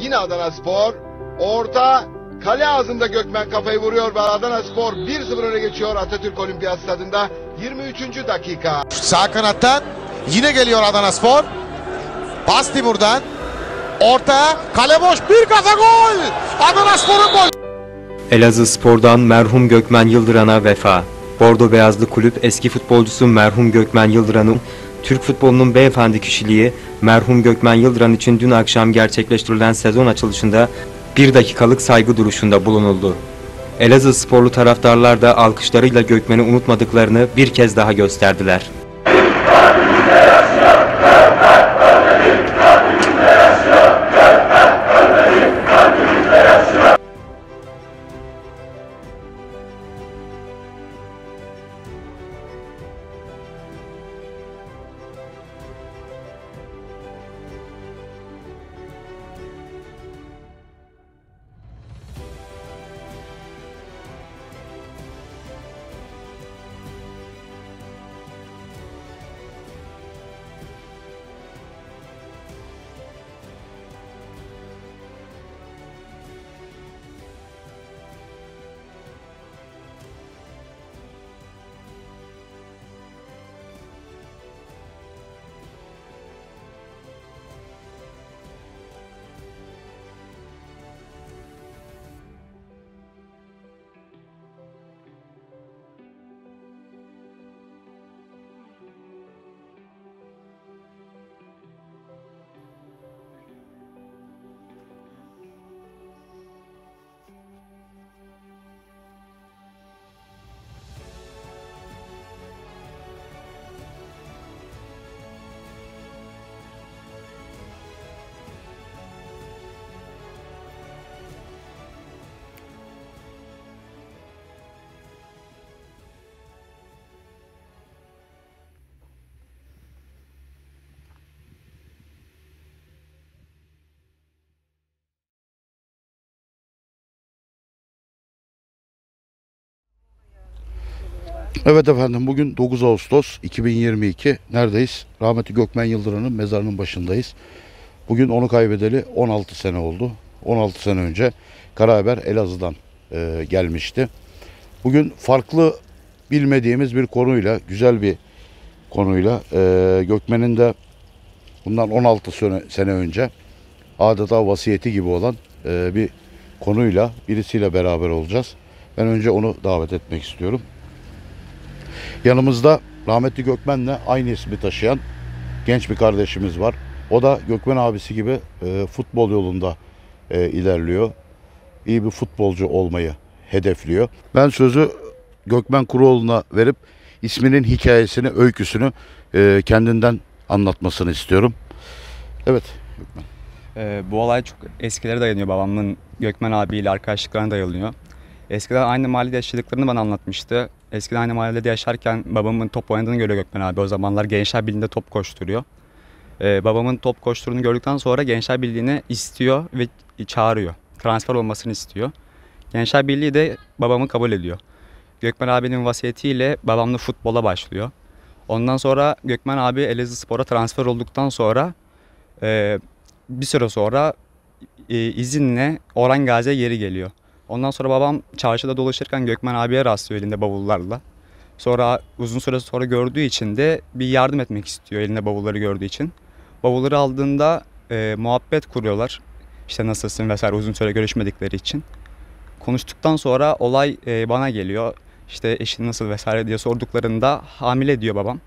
Yine Adana Spor. Orta kale ağzında Gökmen kafayı vuruyor ve Adana Spor 1-0 öne geçiyor Atatürk Olimpiyat Stadında 23. dakika. Sağ kanattan yine geliyor Adana Spor. Pas Timur'dan. Orta kale boş bir kafa gol. Adana Spor'un gol. Elazığ Spor'dan merhum Gökmen Yıldıran'a vefa. Bordo Beyazlı Kulüp eski futbolcusu merhum Gökmen Yıldıran'ın Türk futbolunun beyefendi kişiliği merhum Gökmen Yıldıran için dün akşam gerçekleştirilen sezon açılışında bir dakikalık saygı duruşunda bulunuldu. Elazığ sporlu taraftarlar da alkışlarıyla Gökmen'i unutmadıklarını bir kez daha gösterdiler. Evet efendim bugün 9 Ağustos 2022 neredeyiz? Rahmetli Gökmen Yıldırım'ın mezarının başındayız. Bugün onu kaybedeli 16 sene oldu. 16 sene önce Karahaber Elazığ'dan e, gelmişti. Bugün farklı bilmediğimiz bir konuyla, güzel bir konuyla e, Gökmen'in de bundan 16 sene, sene önce adeta vasiyeti gibi olan e, bir konuyla birisiyle beraber olacağız. Ben önce onu davet etmek istiyorum. Yanımızda rahmetli Gökmen'le aynı ismi taşıyan genç bir kardeşimiz var. O da Gökmen abisi gibi e, futbol yolunda e, ilerliyor. İyi bir futbolcu olmayı hedefliyor. Ben sözü Gökmen Kuruoğlu'na verip isminin hikayesini, öyküsünü e, kendinden anlatmasını istiyorum. Evet Gökmen. Ee, bu olay çok eskilere dayanıyor. Babamın Gökmen abiyle arkadaşlıklarına dayanıyor. Eskiden aynı mahallede yaşadıklarını bana anlatmıştı. Eskiden aynı mahallede yaşarken babamın top oynadığını görüyor Gökmen abi. O zamanlar Gençler Birliği'nde top koşturuyor. Ee, babamın top koşturduğunu gördükten sonra Gençler Birliği'ne istiyor ve çağırıyor. Transfer olmasını istiyor. Gençler Birliği de babamı kabul ediyor. Gökmen abinin vasiyetiyle babamla futbola başlıyor. Ondan sonra Gökmen abi Elazığ Spor'a transfer olduktan sonra e, bir süre sonra e, izinle Orhan Gazi'ye geri geliyor. Ondan sonra babam çarşıda dolaşırken Gökmen abiye rastlıyor elinde bavullarla. Sonra uzun süre sonra gördüğü için de bir yardım etmek istiyor elinde bavulları gördüğü için. Bavulları aldığında e, muhabbet kuruyorlar. İşte nasılsın vesaire uzun süre görüşmedikleri için. Konuştuktan sonra olay e, bana geliyor. İşte eşin nasıl vesaire diye sorduklarında hamile diyor babam.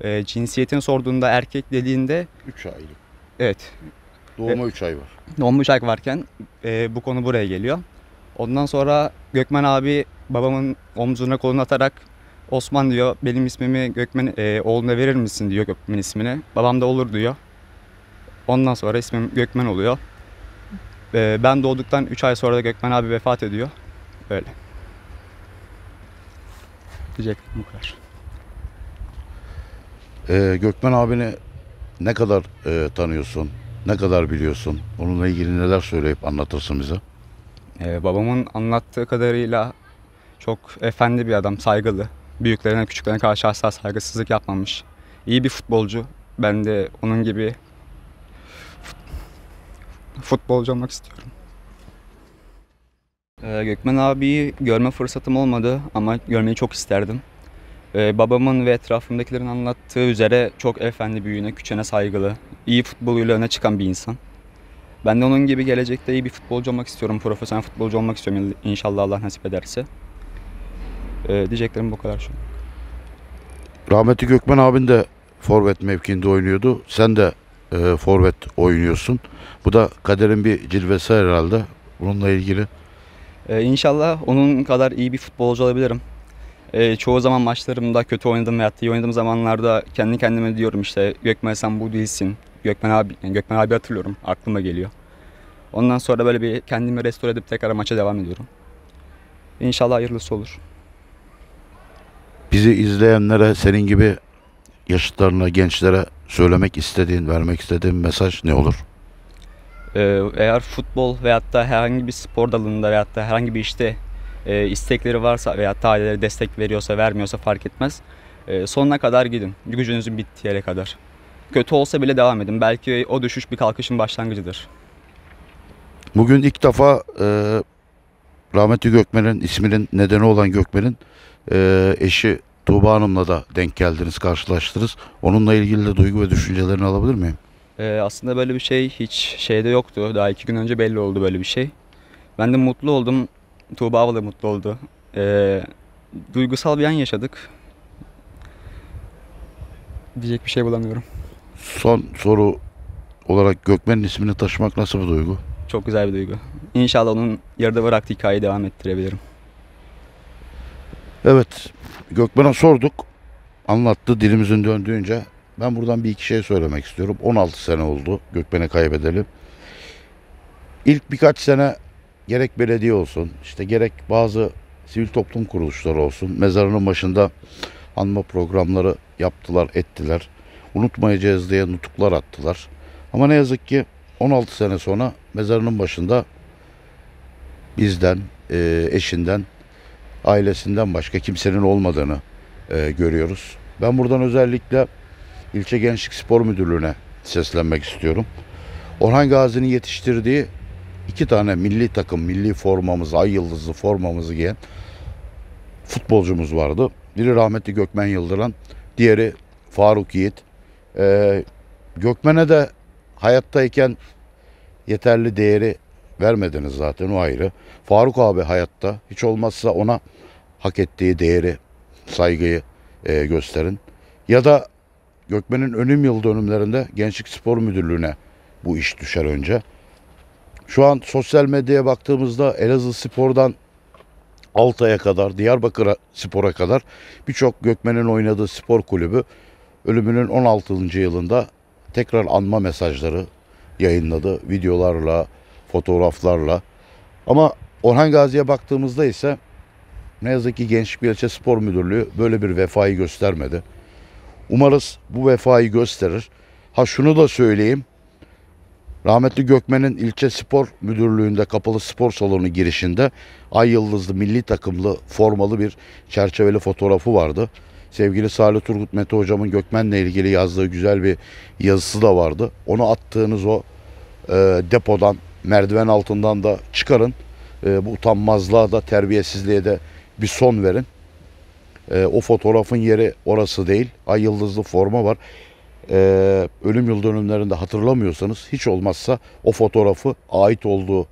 E, cinsiyetini sorduğunda erkek dediğinde 3 aylık. evet Doğuma 3 ay var. Donmuş ay varken e, bu konu buraya geliyor. Ondan sonra Gökmen abi babamın omzuna kolunu atarak Osman diyor benim ismimi Gökmen e, oğluna verir misin diyor Gökmen ismini. Babam da olur diyor. Ondan sonra ismim Gökmen oluyor. E, ben doğduktan 3 ay sonra da Gökmen abi vefat ediyor. Öyle. Diyecektim bu kadar. Ee, Gökmen abini ne kadar e, tanıyorsun? Ne kadar biliyorsun? Onunla ilgili neler söyleyip anlatırsın bize? Ee, babamın anlattığı kadarıyla çok efendi bir adam, saygılı. Büyüklerine, küçüklerine karşı asla saygısızlık yapmamış. İyi bir futbolcu. Ben de onun gibi fut- Futbolcu olmak istiyorum. Ee, Gökmen abiyi görme fırsatım olmadı ama görmeyi çok isterdim. Ee, babamın ve etrafımdakilerin anlattığı üzere çok efendi büyüğüne, küçüğüne saygılı, iyi futboluyla öne çıkan bir insan. Ben de onun gibi gelecekte iyi bir futbolcu olmak istiyorum, profesyonel futbolcu olmak istiyorum inşallah Allah nasip ederse. Ee, diyeceklerim bu kadar şu an. Rahmetli Gökmen abin de forvet mevkinde oynuyordu. Sen de e, forvet oynuyorsun. Bu da kaderin bir cilvesi herhalde. Bununla ilgili. Ee, inşallah onun kadar iyi bir futbolcu olabilirim. Ee, çoğu zaman maçlarımda kötü oynadım veyahut iyi oynadığım zamanlarda kendi kendime diyorum işte Gökmen sen bu değilsin. Gökmen abi, yani Gökmen abi hatırlıyorum. Aklıma geliyor. Ondan sonra böyle bir kendimi restore edip tekrar maça devam ediyorum. İnşallah hayırlısı olur. Bizi izleyenlere senin gibi yaşıtlarına, gençlere söylemek istediğin, vermek istediğin mesaj ne olur? Ee, eğer futbol veyahut da herhangi bir spor dalında veyahut da herhangi bir işte e, istekleri varsa da aileleri destek veriyorsa vermiyorsa fark etmez. E, sonuna kadar gidin. Gücünüzün bittiği yere kadar. Kötü olsa bile devam edin. Belki o düşüş bir kalkışın başlangıcıdır. Bugün ilk defa e, rahmetli Gökmen'in isminin nedeni olan Gökmen'in e, eşi Tuğba Hanım'la da denk geldiniz, karşılaştınız. Onunla ilgili de duygu ve düşüncelerini alabilir miyim? Ee, aslında böyle bir şey hiç şeyde yoktu. Daha iki gün önce belli oldu böyle bir şey. Ben de mutlu oldum. Tuğba da mutlu oldu. Ee, duygusal bir an yaşadık. Diyecek bir şey bulamıyorum. Son soru olarak Gökmen'in ismini taşımak nasıl bir duygu? Çok güzel bir duygu. İnşallah onun yarıda bıraktığı hikayeyi devam ettirebilirim. Evet, Gökmen'e sorduk. Anlattı dilimizin döndüğünce. Ben buradan bir iki şey söylemek istiyorum. 16 sene oldu Gökmen'i kaybedeli. İlk birkaç sene gerek belediye olsun, işte gerek bazı sivil toplum kuruluşları olsun, mezarının başında anma programları yaptılar, ettiler. Unutmayacağız diye nutuklar attılar. Ama ne yazık ki 16 sene sonra mezarının başında bizden, e, eşinden, ailesinden başka kimsenin olmadığını e, görüyoruz. Ben buradan özellikle İlçe Gençlik Spor Müdürlüğü'ne seslenmek istiyorum. Orhan Gazi'nin yetiştirdiği iki tane milli takım, milli formamızı, ay yıldızlı formamızı giyen futbolcumuz vardı. Biri rahmetli Gökmen Yıldıran, diğeri Faruk Yiğit. Ee, Gökmen'e de hayattayken yeterli değeri vermediniz zaten o ayrı. Faruk abi hayatta hiç olmazsa ona hak ettiği değeri, saygıyı e, gösterin. Ya da Gökmen'in önüm yıl dönümlerinde Gençlik Spor Müdürlüğü'ne bu iş düşer önce. Şu an sosyal medyaya baktığımızda Elazığ Spor'dan Altay'a kadar, Diyarbakır Spor'a kadar birçok Gökmen'in oynadığı spor kulübü ölümünün 16. yılında tekrar anma mesajları yayınladı. Videolarla, fotoğraflarla. Ama Orhan Gazi'ye baktığımızda ise ne yazık ki Gençlik İlçe Spor Müdürlüğü böyle bir vefayı göstermedi. Umarız bu vefayı gösterir. Ha şunu da söyleyeyim. Rahmetli Gökmen'in ilçe spor müdürlüğünde kapalı spor salonu girişinde ay yıldızlı milli takımlı formalı bir çerçeveli fotoğrafı vardı. Sevgili Salih Turgut Mete hocamın Gökmen'le ilgili yazdığı güzel bir yazısı da vardı. Onu attığınız o e, depodan merdiven altından da çıkarın. E, bu utanmazlığa da terbiyesizliğe de bir son verin. E, o fotoğrafın yeri orası değil. Ay yıldızlı forma var. E, ölüm yıl dönümlerinde hatırlamıyorsanız hiç olmazsa o fotoğrafı ait olduğu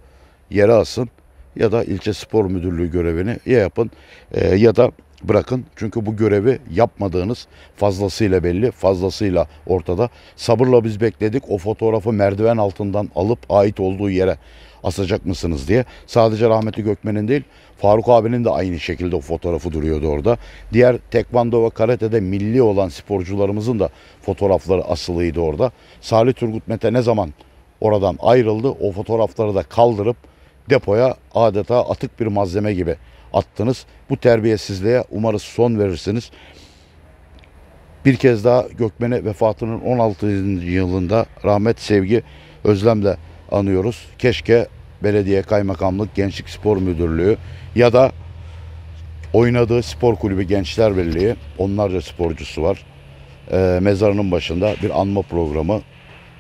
yere asın ya da ilçe spor müdürlüğü görevini ya yapın e, ya da bırakın. Çünkü bu görevi yapmadığınız fazlasıyla belli, fazlasıyla ortada. Sabırla biz bekledik o fotoğrafı merdiven altından alıp ait olduğu yere asacak mısınız diye. Sadece rahmetli Gökmen'in değil Faruk abinin de aynı şekilde o fotoğrafı duruyordu orada. Diğer tekvando ve karatede milli olan sporcularımızın da fotoğrafları asılıydı orada. Salih Turgut Mete ne zaman oradan ayrıldı o fotoğrafları da kaldırıp depoya adeta atık bir malzeme gibi attınız. Bu terbiyesizliğe umarız son verirsiniz. Bir kez daha Gökmen'i vefatının 16. yılında rahmet, sevgi, özlemle anıyoruz. Keşke belediye, kaymakamlık, gençlik spor müdürlüğü ya da oynadığı spor kulübü Gençler Birliği, onlarca sporcusu var. Ee, mezarının başında bir anma programı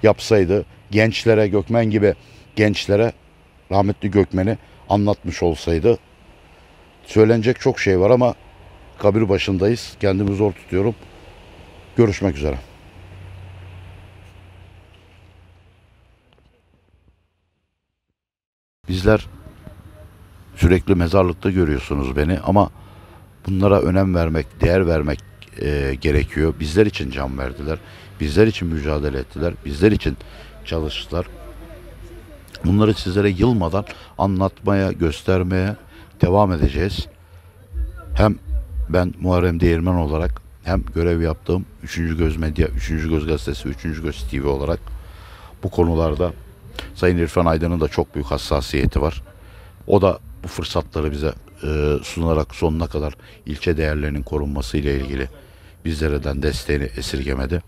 yapsaydı gençlere, Gökmen gibi gençlere rahmetli Gökmen'i anlatmış olsaydı. Söylenecek çok şey var ama kabir başındayız. Kendimi zor tutuyorum. Görüşmek üzere. Bizler sürekli mezarlıkta görüyorsunuz beni ama bunlara önem vermek, değer vermek e, gerekiyor. Bizler için can verdiler. Bizler için mücadele ettiler. Bizler için çalıştılar. Bunları sizlere yılmadan anlatmaya, göstermeye devam edeceğiz. Hem ben Muharrem Değirmen olarak hem görev yaptığım 3. Göz Medya, 3. Göz Gazetesi, 3. Göz TV olarak bu konularda Sayın İrfan Aydın'ın da çok büyük hassasiyeti var. O da bu fırsatları bize e, sunarak sonuna kadar ilçe değerlerinin korunması ile ilgili bizlerden desteğini esirgemedi.